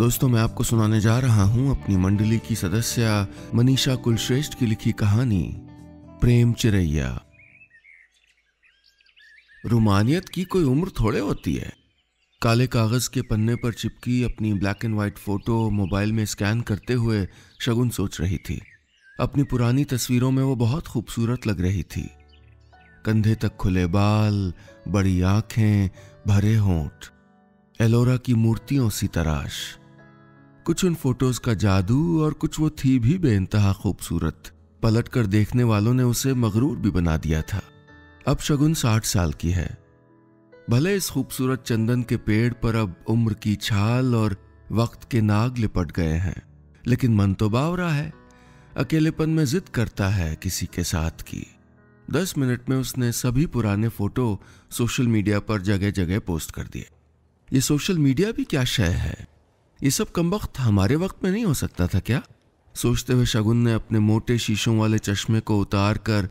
दोस्तों, मैं आपको सुनाने जा रहा हूँ अपनी मंडली की सदस्य मनीषा कुलश्रेष्ठ की लिखी कहानी, प्रेम चिरैया। रुमानियत की कोई उम्र थोड़े होती है। काले कागज़ के पन्ने पर चिपकी अपनी black and white photo mobile में स्कैन करते हुए शगुन सोच रही थी। अपनी पुरानी तस्वीरों में वो बहुत खूबसूरत लग रही थी। कंधे तक खुले बाल, बड़ी आँखें, भरे होंठ, एलोरा की मूर्तियों सी तराश। कुछ उन फ़ोटोज़ का जादू और कुछ वो थी भी बेइंतहा खूबसूरत। पलट कर देखने वालों ने उसे मगरूर भी बना दिया था। अब शगुन साठ साल की है। भले इस खूबसूरत चंदन के पेड़ पर अब उम्र की छाल और वक्त के नाग लिपट गए हैं, लेकिन मन तो बावरा है। अकेलेपन में जिद करता है किसी के साथ की। दस मिनट में उसने सभी पुराने फ़ोटो सोशल मीडिया पर जगह जगह पोस्ट कर दिए। ये सोशल मीडिया भी क्या शय है? ये सब कम वक्त हमारे वक्त में नहीं हो सकता था क्या? सोचते हुए शगुन ने अपने मोटे शीशों वाले चश्मे को उतार कर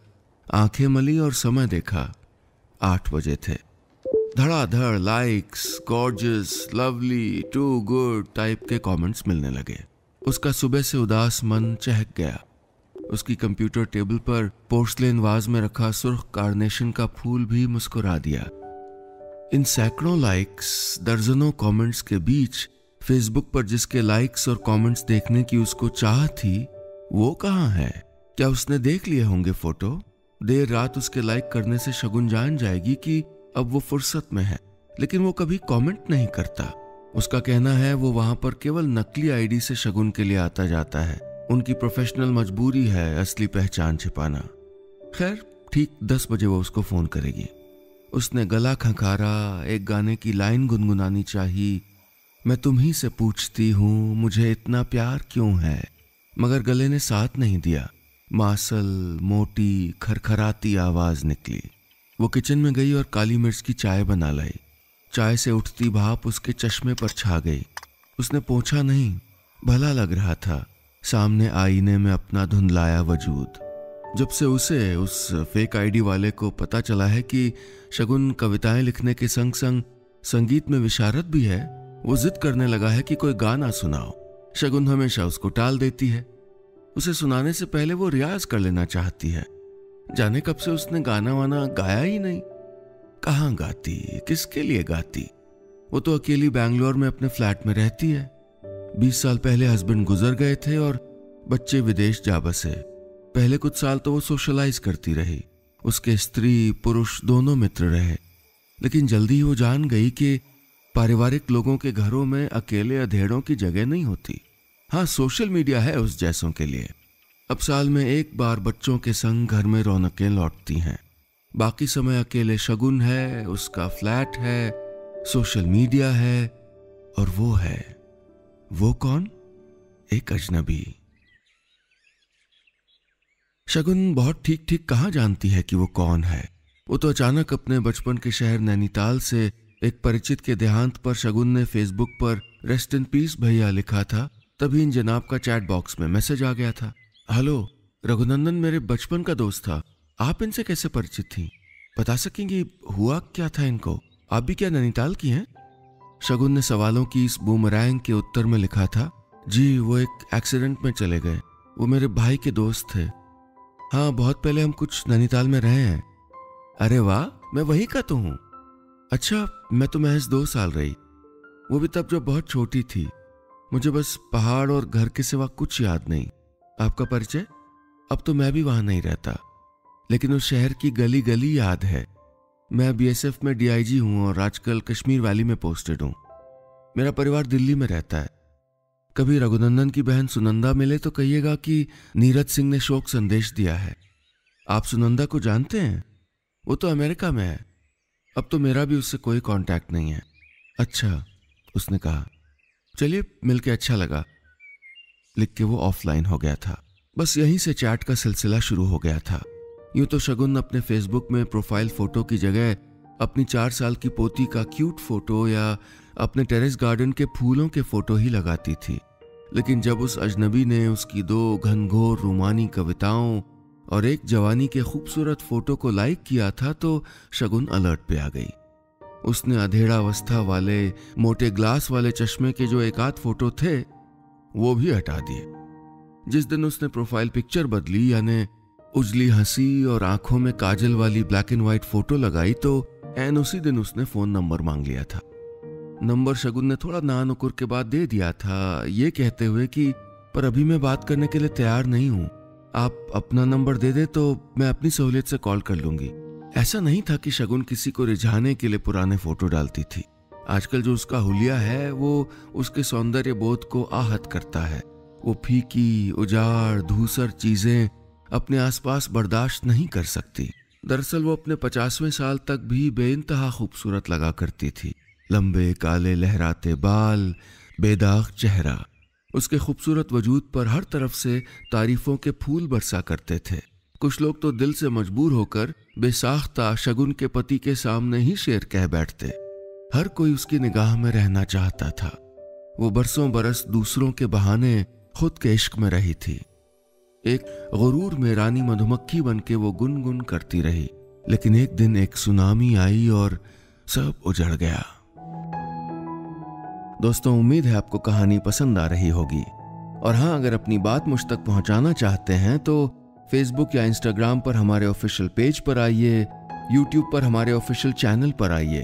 आँखें मली और समय देखा। आठ बजे थे। धड़ाधड़ likes gorgeous lovely too good type के कमेंट्स मिलने लगे। उसका सुबह से उदास मन चहक गया। उसकी कंप्यूटर टेबल पर पोर्सलेन वाज में रखा सुर्ख कार्नेशन का फूल भी मुस्कुरा दिया। इन सैकड़ों लाइक्स दर्जनों कमेंट्स के बीच फेसबुक पर जिसके लाइक्स और कमेंट्स देखने की उसको चाह थी, वो कहाँ है? क्या उसने देख लिए होंगे फ़ोटो देर रात उसके लाइक करने से शगुन जान जाएगी कि अब वो फुर्सत में है, लेकिन वो कभी कमेंट नहीं करता। उसका कहना है, वो वहाँ पर केवल नकली आईडी से शगुन के लिए आता जाता है। उनकी प्रोफेशनल मजबूरी है असली पहचान छिपाना। खैर, ठीक दस बजे वो उसको फ़ोन करेगी। उसने गला खंखारा, एक गाने की लाइन गुनगुनानी चाहिए मैं तुम्ही से पूछती हूँ, मुझे इतना प्यार क्यों है? मगर गले ने साथ नहीं दिया। मासल, मोटी, खरखराती आवाज़ निकली। वो किचन में गई और काली मिर्च की चाय बना लाई। चाय से उठती भाप उसके चश्मे पर छा गई। उसने पूछा, नहीं, भला लग रहा था। सामने आईने में अपना धुंधलाया वजूद। जब से उसे, उस फेक आईडी वाले को पता चला है कि शगुन कविताएँ लिखने के संग संग संगीत में विशारत भी है वो जिद करने लगा है कि कोई गाना सुनाओ। शगुन हमेशा उसको टाल देती है। उसे सुनाने से पहले वो रियाज कर लेना चाहती है। जाने कब से उसने गाना वाना गाया ही नहीं। कहाँ गाती, किसके लिए गाती? वो तो अकेली बैंगलोर में अपने फ्लैट में रहती है। बीस साल पहले हस्बैंड गुजर गए थे और बच्चे विदेश जा बसे। पहले कुछ साल तो वो सोशलाइज करती रही। उसके स्त्री, पुरुष दोनों मित्र रहे। लेकिन जल्दी ही वो जान गई कि पारिवारिक लोगों के घरों में अकेले अधेड़ों की जगह नहीं होती। हाँ सोशल मीडिया है उस जैसों के लिए। अब साल में एक बार बच्चों के संग घर में रौनकें लौटती हैं। बाकी समय अकेले शगुन है, उसका फ्लैट है, सोशल मीडिया है, और वो है। वो कौन? एक अजनबी। शगुन बहुत ठीक ठीक कहा जानती है कि वो कौन है? वो तो अचानक अपने बचपन के शहर नैनीताल से एक परिचित के देहांत पर शगुन ने फेसबुक पर रेस्ट इन पीस भैया लिखा था। तभी इन जनाब का चैट बॉक्स में मैसेज आ गया था। हेलो, रघुनंदन मेरे बचपन का दोस्त था। आप इनसे कैसे परिचित थी? बता सकेंगी हुआ क्या था इनको? आप भी क्या नैनीताल की हैं? शगुन ने सवालों की इस बूमरैंग के उत्तर में लिखा था, जी, वो एक एक्सीडेंट में चले गए। वो मेरे भाई के दोस्त थे। हाँ बहुत पहले हम कुछ नैनीताल में रहे हैं। अरे वाह, मैं वही का तो हूँ। अच्छा मैं तो महज दो साल रही। वो भी तब जब बहुत छोटी थी। मुझे बस पहाड़ और घर के सिवा कुछ याद नहीं। आपका परिचय? अब तो मैं भी वहाँ नहीं रहता। लेकिन उस शहर की गली गली याद है। मैं बीएसएफ में डीआईजी हूँ और आजकल कश्मीर वैली में पोस्टेड हूँ। मेरा परिवार दिल्ली में रहता है। कभी रघुनंदन की बहन सुनंदा मिले तो कहिएगा कि नीरज सिंह ने शोक संदेश दिया है। आप सुनंदा को जानते हैं? वो तो अमेरिका में है। अब तो मेरा भी उससे कोई कांटेक्ट नहीं है। अच्छा उसने कहा। चलिए, मिलके अच्छा लगा। लिख के वो ऑफलाइन हो गया था। बस यहीं से चैट का सिलसिला शुरू हो गया था। यूँ तो शगुन अपने फेसबुक में प्रोफ़ाइल फ़ोटो की जगह अपनी चार साल की पोती का क्यूट फ़ोटो या अपने टेरेस गार्डन के फूलों के फ़ोटो ही लगाती थी। लेकिन जब उस अजनबी ने उसकी दो घनघोर रूमानी कविताओं और एक जवानी के खूबसूरत फ़ोटो को लाइक किया था तो शगुन अलर्ट पे आ गई। उसने अधेड़ा अवस्था वाले, मोटे ग्लास वाले चश्मे के जो एक आध फ़ोटो थे, वो भी हटा दिए। जिस दिन उसने प्रोफ़ाइल पिक्चर बदली, यानी उजली हँसी और आँखों में काजल वाली ब्लैक एंड व्हाइट फ़ोटो लगाई तो एन उसी दिन उसने फ़ोन नंबर मांग लिया था। नंबर शगुन ने थोड़ा ना नुकुर के बाद दे दिया था, ये कहते हुए कि, पर अभी मैं बात करने के लिए तैयार नहीं हूँ। आप अपना नंबर दे दे तो मैं अपनी सहूलियत से कॉल कर लूँगी। ऐसा नहीं था कि शगुन किसी को रिझाने के लिए पुराने फ़ोटो डालती थी। आजकल जो उसका हुलिया है, वो उसके सौंदर्य बोध को आहत करता है। वो फीकी, उजाड़, धूसर चीज़ें अपने आसपास बर्दाश्त नहीं कर सकती। दरअसल वो अपने पचासवें साल तक भी बेइंतहा खूबसूरत लगा करती थी। लंबे, काले, लहराते बाल, बेदाग चेहरा। उसके खूबसूरत वजूद पर हर तरफ़ से तारीफों के फूल बरसा करते थे। कुछ लोग तो दिल से मजबूर होकर बेसाख्ता शगुन के पति के सामने ही शेर कह बैठते। हर कोई उसकी निगाह में रहना चाहता था। वो बरसों बरस दूसरों के बहाने खुद के इश्क में रही थी। एक गुरूर में रानी मधुमक्खी बन के वो गुनगुन करती रही, लेकिन एक दिन एक सुनामी आई और सब उजड़ गया। दोस्तों, उम्मीद है आपको कहानी पसंद आ रही होगी। और हाँ अगर अपनी बात मुझ तक पहुंचाना चाहते हैं तो फेसबुक या इंस्टाग्राम पर हमारे ऑफिशियल पेज पर आइए यूट्यूब पर हमारे ऑफिशियल चैनल पर आइए।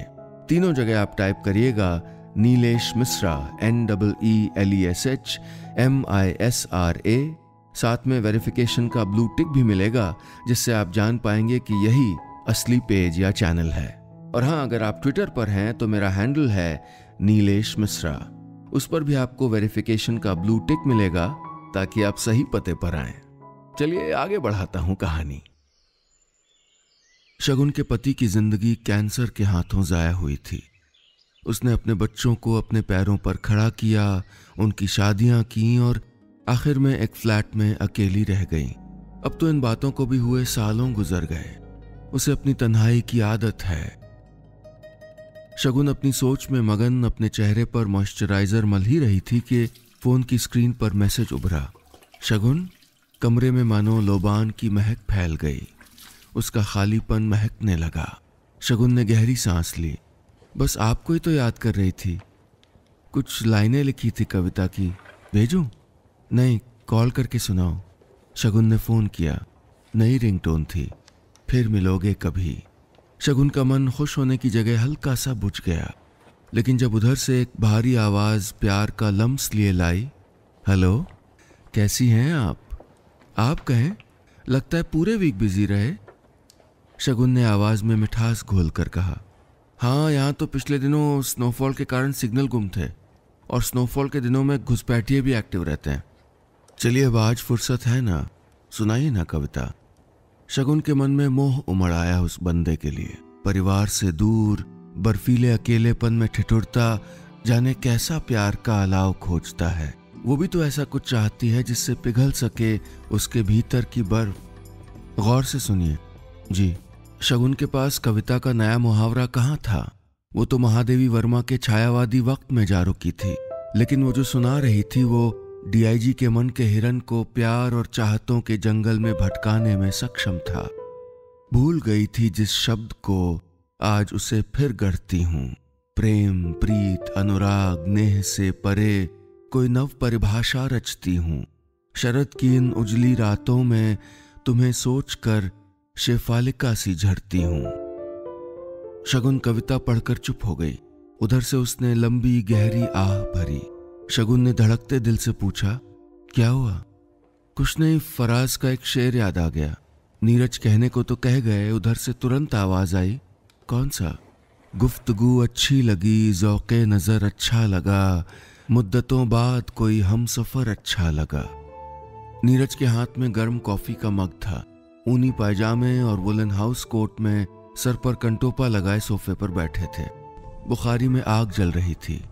तीनों जगह आप टाइप करिएगा, Nilesh Mishra N double E L E S H M I S R A साथ में वेरिफिकेशन का ब्लू टिक भी मिलेगा, जिससे आप जान पाएँगे कि यही असली पेज या चैनल है। और हाँ अगर आप ट्विटर पर हैं तो मेरा हैंडल है नीलेश मिश्रा। उस पर भी आपको वेरिफिकेशन का ब्लू टिक मिलेगा, ताकि आप सही पते पर आए। चलिए आगे बढ़ाता हूँ कहानी। शगुन के पति की ज़िंदगी कैंसर के हाथों जाया हुई थी। उसने अपने बच्चों को अपने पैरों पर खड़ा किया, उनकी शादियाँ की और आखिर में एक फ्लैट में अकेली रह गई। अब तो इन बातों को भी हुए सालों गुजर गए। उसे अपनी तन्हाई की आदत है। शगुन अपनी सोच में मगन अपने चेहरे पर मॉइस्चराइजर मल ही रही थी कि फ़ोन की स्क्रीन पर मैसेज उभरा। शगुन, कमरे में मानो लोबान की महक फैल गई। उसका खालीपन महकने लगा। शगुन ने गहरी सांस ली। बस आपको ही तो याद कर रही थी। कुछ लाइनें लिखी थी कविता की। भेजूं? नहीं, कॉल करके सुनाओ शगुन ने फ़ोन किया। नई रिंगटोन थी। फिर मिलोगे कभी। शगुन का मन खुश होने की जगह हल्का सा बुझ गया। लेकिन जब उधर से एक भारी आवाज़ प्यार का लम्स लिए लाई, हेलो, कैसी हैं आप? आप कहें, लगता है पूरे वीक बिज़ी रहे? शगुन ने आवाज़ में मिठास घोल कर कहा हाँ यहाँ तो पिछले दिनों स्नोफॉल के कारण सिग्नल गुम थे और स्नोफॉल के दिनों में घुसपैठिए भी एक्टिव रहते हैं। चलिए अब आज फुर्सत है ना? सुनाइए ना कविता। शगुन के मन में मोह उमड़ आया उस बंदे के लिए। परिवार से दूर, बर्फीले अकेलेपन में ठिठुरता, जाने कैसा प्यार का अलाव खोजता है। वो भी तो ऐसा कुछ चाहती है जिससे पिघल सके उसके भीतर की बर्फ़। गौर से सुनिए। जी, शगुन के पास कविता का नया मुहावरा कहाँ था? वो तो महादेवी वर्मा के छायावादी वक्त में जा रुकी थी, लेकिन वो जो सुना रही थी वो डीआईजी के मन के हिरन को प्यार और चाहतों के जंगल में भटकाने में सक्षम था। भूल गई थी जिस शब्द को आज उसे फिर गढ़ती हूँ। प्रेम, प्रीत, अनुराग, नेह से परे कोई नव परिभाषा रचती हूँ। शरद की इन उजली रातों में तुम्हें सोचकर शेफालिका सी झड़ती हूँ। शगुन कविता पढ़कर चुप हो गई। उधर से उसने लंबी गहरी आह भरी। शगुन ने धड़कते दिल से पूछा, क्या हुआ? कुछ नहीं, फराज का एक शेर याद आ गया। नीरज कहने को तो कह गए, उधर से तुरंत आवाज़ आई। कौन सा? गुफ्तगु अच्छी लगी, जौके नज़र अच्छा लगा। मुद्दतों बाद कोई हम सफ़र अच्छा लगा। नीरज के हाथ में गर्म कॉफ़ी का मग था। ऊनी पायजामे और वुलन हाउस कोट में सर पर कंटोपा लगाए सोफे पर बैठे थे। बुखारी में आग जल रही थी।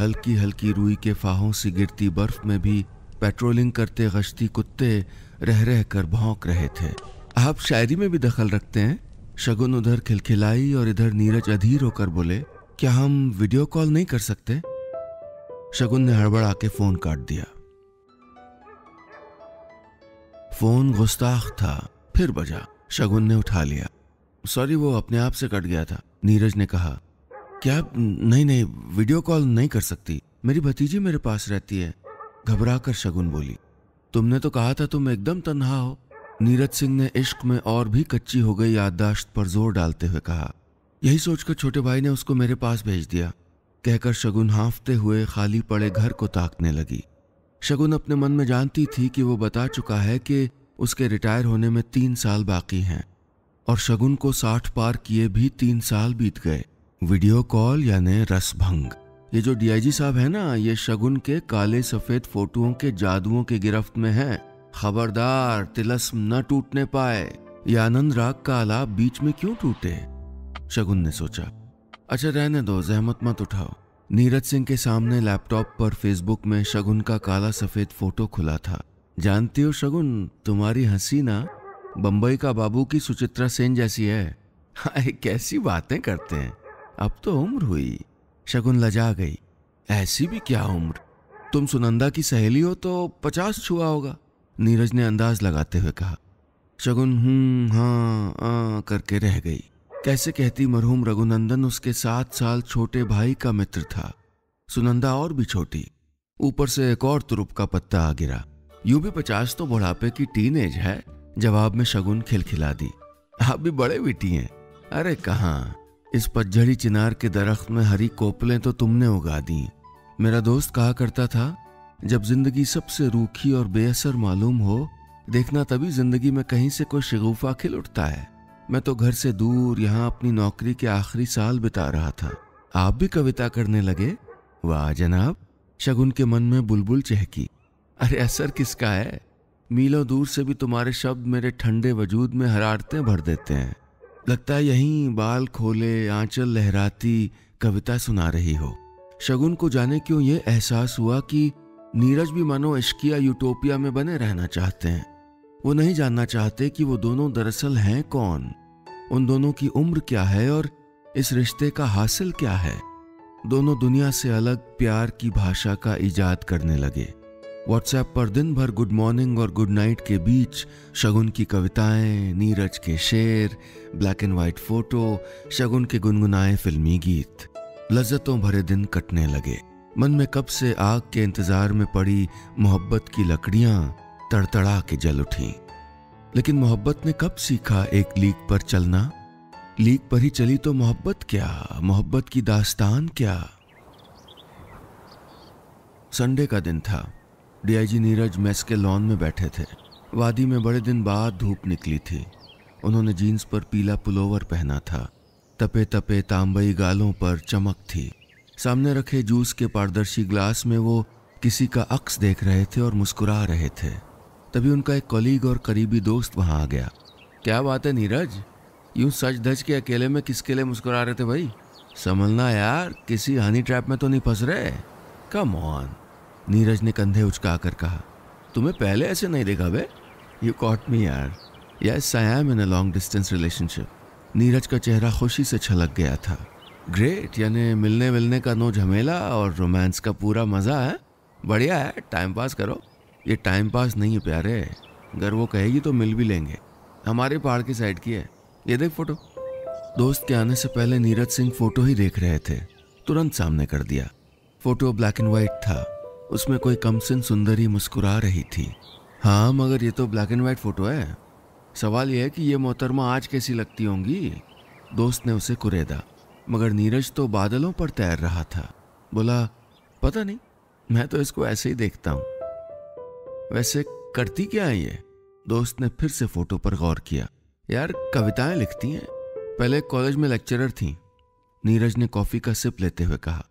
हल्की हल्की रुई के फाहों से गिरती बर्फ़ में भी पेट्रोलिंग करते गश्ती कुत्ते रह रह कर भौंक रहे थे। आप शायरी में भी दखल रखते हैं? शगुन उधर खिलखिलाई और इधर नीरज अधीर होकर बोले, क्या हम वीडियो कॉल नहीं कर सकते? शगुन ने हड़बड़ आके फ़ोन काट दिया। फ़ोन गुस्ताख था, फिर बजा। शगुन ने उठा लिया। सॉरी, वो अपने आप से कट गया था। नीरज ने कहा क्या नहीं नहीं वीडियो कॉल नहीं कर सकती? मेरी भतीजी मेरे पास रहती है। घबरा कर शगुन बोली, तुमने तो कहा था तुम एकदम तन्हा हो। नीरज सिंह ने इश्क में और भी कच्ची हो गई याददाश्त पर ज़ोर डालते हुए कहा, यही सोचकर छोटे भाई ने उसको मेरे पास भेज दिया। कहकर शगुन हाफते हुए खाली पड़े घर को ताकने लगी। शगुन अपने मन में जानती थी कि वो बता चुका है कि उसके रिटायर होने में तीन साल बाकी हैं और शगुन को साठ पार किए भी तीन साल बीत गए। वीडियो कॉल यानी रसभंग। ये जो डीआईजी साहब है ना, ये शगुन के काले सफ़ेद फोटोओं के जादुओं के गिरफ्त में है। खबरदार, तिलस्म न टूटने पाए। ये आनंद राग का आलाप बीच में क्यों टूटे? शगुन ने सोचा। अच्छा रहने दो, जहमत मत उठाओ। नीरज सिंह के सामने लैपटॉप पर फेसबुक में शगुन का काला सफ़ेद फ़ोटो खुला था। जानती हो शगुन, तुम्हारी हँसी ना, बंबई का बाबू की सुचित्रा सेन जैसी है। कैसी बातें करते हैं। अब तो उम्र हुई। शगुन लजा गई। ऐसी भी क्या उम्र? तुम सुनंदा की सहेली हो तो पचास छुआ होगा। नीरज ने अंदाज लगाते हुए कहा, शगुन, हूँ हाँ आ, करके रह गई। कैसे कहती मरहूम रघुनंदन उसके सात साल छोटे भाई का मित्र था। सुनंदा और भी छोटी। ऊपर से एक और तुरुप का पत्ता आ गिरा। यू भी पचास तो बुढ़ापे की टीन है, जवाब में शगुन खिलखिला दी। आप भी बड़े बेटी हैं। अरे कहा? इस पतझड़ी चिनार के दरख्त में हरी कोपलें तो तुमने उगा दी। मेरा दोस्त कहा करता था, जब ज़िंदगी सबसे रूखी और बेअसर मालूम हो, देखना तभी ज़िंदगी में कहीं से कोई शगुफा खिल उठता है। मैं तो घर से दूर यहाँ अपनी नौकरी के आखिरी साल बिता रहा था। आप भी कविता करने लगे? वाह जनाब, शगुन के मन में बुलबुल चहकी। अरे असर किसका है? मीलों दूर से भी तुम्हारे शब्द मेरे ठंडे वजूद में हरारतें भर देते हैं। लगता यहीं बाल खोले, आंचल लहराती कविता सुना रही हो। शगुन को जाने क्यों ये एहसास हुआ कि नीरज भी मानो इश्किया यूटोपिया में बने रहना चाहते हैं। वो नहीं जानना चाहते कि वो दोनों दरअसल हैं कौन। उन दोनों की उम्र क्या है और इस रिश्ते का हासिल क्या है? दोनों दुनिया से अलग प्यार की भाषा का इजाद करने लगे। व्हाट्सएप पर दिन भर गुड मॉर्निंग और गुड नाइट के बीच शगुन की कविताएँ, नीरज के शेर black and white photo Shagun के गुनगुनाए फिल्मी गीत। लज्जतों भरे दिन कटने लगे। मन में कब से आग के इंतज़ार में पड़ी मोहब्बत की लकड़ियाँ तड़तड़ा के जल उठी। लेकिन मोहब्बत ने कब सीखा एक लीक पर चलना? लीक पर ही चली तो मोहब्बत क्या? मोहब्बत की दास्तान क्या? संडे का दिन था। डीआईजी नीरज मेस के लॉन में बैठे थे। वादी में बड़े दिन बाद धूप निकली थी। उन्होंने जीन्स पर पीला पुलोवर पहना था। तपे तपे तांबई गालों पर चमक थी। सामने रखे जूस के पारदर्शी ग्लास में वो किसी का अक्स देख रहे थे और मुस्कुरा रहे थे। तभी उनका एक कलीग और करीबी दोस्त वहाँ आ गया। क्या बात है नीरज? यूँ सच धज के अकेले में किसके लिए मुस्कुरा रहे थे भाई? संभलना यार, किसी हनी ट्रैप में तो नहीं फंस रहे। कम ऑन नीरज ने कंधे उचका कर कहा, तुम्हें पहले ऐसे नहीं देखा बे? यू कॉट मी यार. Yes I am in a long distance relationship Neeraj का चेहरा खुशी से छलक गया था। ग्रेट यानी मिलने मिलने का नो झमेला और रोमांस का पूरा मज़ा, है? बढ़िया है टाइम पास करो। ये टाइम पास नहीं है, प्यारे। अगर वो कहेगी तो मिल भी लेंगे। हमारे पहाड़ की साइड की है। ये देख फ़ोटो दोस्त के आने से पहले नीरज सिंह फ़ोटो ही देख रहे थे। तुरंत सामने कर दिया। फ़ोटो ब्लैक एंड व्हाइट था। उसमें कोई कमसिन सुंदरी मुस्कुरा रही थी। हाँ मगर ये तो ब्लैक एंड व्हाइट फ़ोटो है। सवाल यह है कि ये मोहतरमा आज कैसी लगती होंगी? दोस्त ने उसे कुरेदा, मगर नीरज तो बादलों पर तैर रहा था। बोला, पता नहीं, मैं तो इसको ऐसे ही देखता हूँ। वैसे करती क्या है ये? दोस्त ने फिर से फ़ोटो पर गौर किया। यार, कविताएँ लिखती हैं। पहले कॉलेज में लेक्चरर थी। नीरज ने कॉफ़ी का सिप लेते हुए कहा,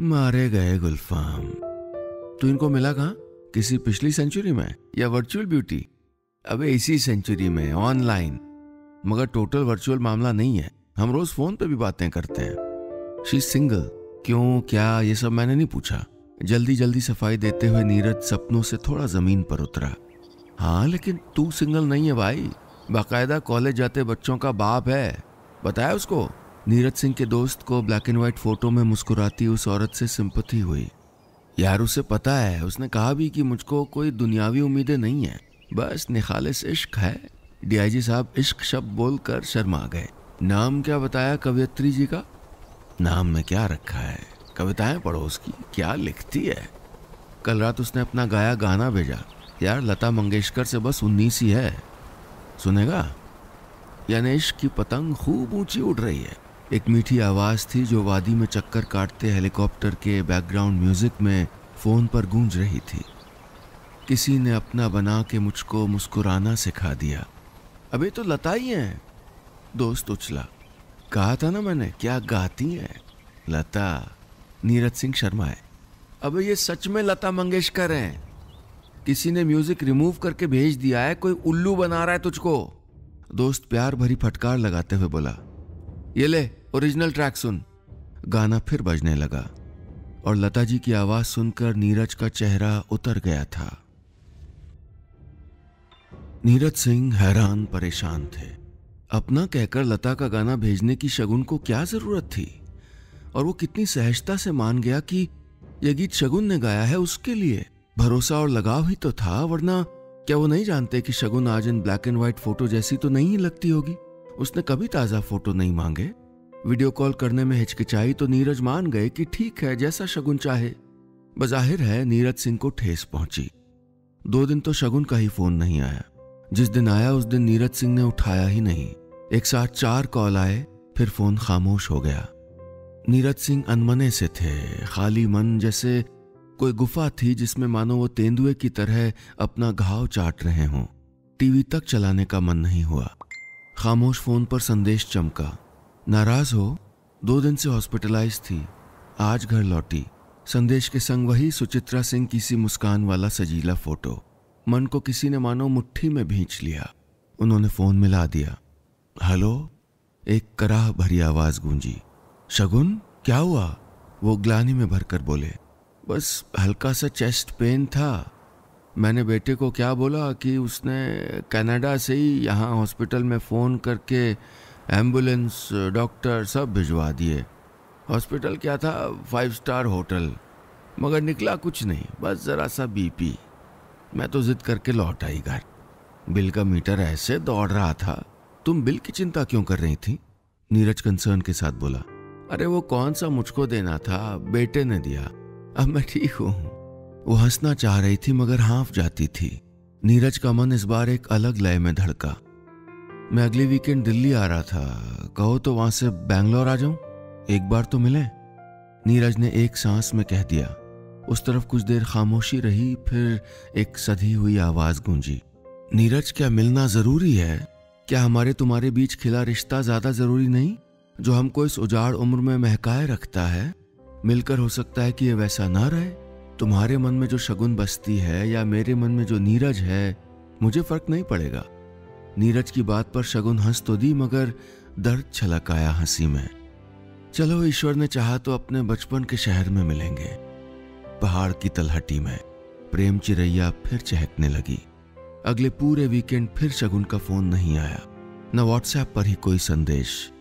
मारे गए गुलफाम। तू इनको मिला कहा? किसी पिछली सेंचुरी में, या वर्चुअल ब्यूटी अबे इसी सेंचुरी में ऑनलाइन मगर टोटल वर्चुअल मामला नहीं है। हम रोज फ़ोन पे भी बातें करते हैं। शी सिंगल क्यों, क्या, ये सब मैंने नहीं पूछा। जल्दी जल्दी सफ़ाई देते हुए नीरज सपनों से थोड़ा ज़मीन पर उतरा। हाँ लेकिन तू सिंगल नहीं है भाई। बाकायदा कॉलेज जाते बच्चों का बाप है। बताया उसको? नीरज सिंह के दोस्त को ब्लैक एंड व्हाइट फ़ोटो में मुस्कुराती उस औरत से सिंपथी हुई। यार, उसे पता है, उसने कहा भी कि मुझको कोई दुनियावी उम्मीदें नहीं है। बस निखालिस इश्क है। डीआईजी साहब इश्क शब्द बोलकर शर्मा गए। नाम क्या बताया कवियत्री जी का? नाम में क्या रखा है? कविताएँ पढ़ो उसकी। क्या लिखती है? कल रात उसने अपना गाया गाना भेजा। यार, लता मंगेशकर से बस उन्नीस ही है। सुनेगा? यानेश की पतंग खूब ऊँची उड़ रही है। एक मीठी आवाज़ थी जो वादी में चक्कर काटते हेलीकॉप्टर के बैकग्राउंड म्यूज़िक में फ़ोन पर गूंज रही थी। किसी ने अपना बना के मुझको मुस्कुराना सिखा दिया। अबे तो लता ही है, दोस्त उछला। कहा था ना मैंने, क्या गाती है? लता, नीरज सिंह शर्मा है। अबे ये सच में लता मंगेशकर हैं। किसी ने म्यूज़िक रिमूव करके भेज दिया है, कोई उल्लू बना रहा है तुझको? दोस्त प्यार भरी फटकार लगाते हुए बोला। ये ले ओरिजिनल ट्रैक सुन। गाना फिर बजने लगा, और लता जी की आवाज़ सुनकर नीरज का चेहरा उतर गया था। नीरज सिंह हैरान, परेशान थे। अपना कहकर लता का गाना भेजने की शगुन को क्या ज़रूरत थी? और वो कितनी सहजता से मान गया कि यह गीत शगुन ने गाया है उसके लिए। भरोसा और लगाव ही तो था, वरना क्या वो नहीं जानते कि शगुन आज इन ब्लैक एंड व्हाइट फ़ोटो जैसी तो नहीं लगती होगी? उसने कभी ताज़ा फ़ोटो नहीं मांगे। वीडियो कॉल करने में हिचकिचाई तो नीरज मान गए कि ठीक है, जैसा शगुन चाहे। बजाहिर है, नीरज सिंह को ठेस पहुँची। दो दिन तो शगुन का ही फ़ोन नहीं आया। जिस दिन आया, उस दिन नीरज सिंह ने उठाया ही नहीं। एक साथ चार कॉल आए, फिर फ़ोन खामोश हो गया। नीरज सिंह अनमने से थे, खाली मन जैसे कोई गुफा थी जिसमें मानो वो तेंदुए की तरह अपना घाव चाट रहे हों। टीवी तक चलाने का मन नहीं हुआ। खामोश फ़ोन पर संदेश चमका। नाराज़ हो? दो दिन से हॉस्पिटलाइज थी। आज घर लौटी। संदेश के संग वही सुचित्रा सिंह की सी मुस्कान वाला सजीला फ़ोटो। मन को किसी ने मानो मुट्ठी में भींच लिया। उन्होंने फ़ोन मिला दिया। हेलो? एक कराह भरी आवाज़ गूंजी। शगुन, क्या हुआ? वो ग्लानी में भरकर बोले। बस हल्का सा चेस्ट पेन था। मैंने बेटे को क्या बोला कि उसने कनाडा से ही यहाँ हॉस्पिटल में फ़ोन करके एंबुलेंस, डॉक्टर सब भिजवा दिए। हॉस्पिटल क्या था? Five star hotel. मगर निकला कुछ नहीं, बस ज़रा सा बीपी। मैं तो जिद करके लौट आई घर। बिल का मीटर ऐसे दौड़ रहा था। तुम बिल की चिंता क्यों कर रही थी? नीरज कंसर्न के साथ बोला। अरे वो कौन सा मुझको देना था? बेटे ने दिया। अब मैं ठीक हूँ। वो हंसना चाह रही थी, मगर हाँफ जाती थी। नीरज का मन इस बार एक अलग लय में धड़का। मैं अगले वीकेंड दिल्ली आ रहा था। कहो तो वहाँ से बैंगलोर आ जाऊँ? एक बार तो मिले। नीरज ने एक सांस में कह दिया। उस तरफ़ कुछ देर खामोशी रही, फिर एक सधी हुई आवाज़ गूंजी। नीरज, क्या मिलना ज़रूरी है? क्या हमारे तुम्हारे बीच खिला रिश्ता ज़्यादा ज़रूरी नहीं? जो हमको इस उजाड़ उम्र में महकाए रखता है, मिलकर हो सकता है कि ये वैसा ना रहे। तुम्हारे मन में जो शगुन बसती है या मेरे मन में जो नीरज है, मुझे फ़र्क नहीं पड़ेगा। नीरज की बात पर शगुन हंस तो दी, मगर दर्द छलक आया हँसी में। चलो, ईश्वर ने चाहा तो अपने बचपन के शहर में मिलेंगे। पहाड़ की तलहटी में, प्रेम चिरैया फिर चहकने लगी। अगले पूरे वीकेंड फिर शगुन का फ़ोन नहीं आया। न व्हाट्सएप पर ही कोई संदेश।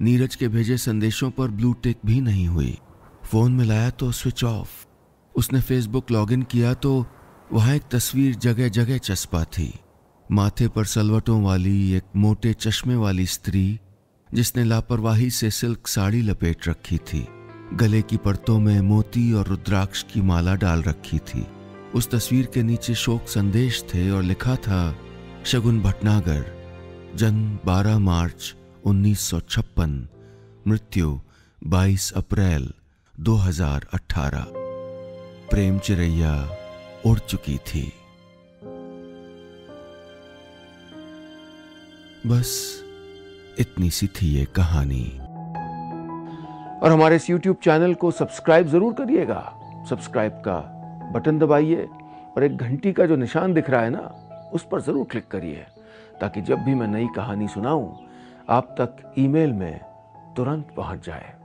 नीरज के भेजे संदेशों पर ब्लू टिक भी नहीं हुई। फ़ोन मिलाया तो स्विच ऑफ़। उसने फेसबुक लॉगिन किया तो वहाँ एक तस्वीर जगह जगह चस्पा थी। माथे पर सलवटों वाली, एक मोटे चश्मे वाली स्त्री, जिसने लापरवाही से सिल्क साड़ी लपेट रखी थी। गले की परतों में मोती और रुद्राक्ष की माला डाल रखी थी। उस तस्वीर के नीचे शोक संदेश थे और लिखा था, शगुन भटनागर, जन्म 12 मार्च 1956 मृत्यु 22 अप्रैल 2018 प्रेम चिरैया उड़ चुकी थी। बस इतनी सी थी ये कहानी। और हमारे इस YouTube चैनल को सब्सक्राइब ज़रूर करिएगा। सब्सक्राइब का बटन दबाइए और एक घंटी का जो निशान दिख रहा है ना, उस पर ज़रूर क्लिक करिए, ताकि जब भी मैं नई कहानी सुनाऊं, आप तक ईमेल में तुरंत पहुँच जाए।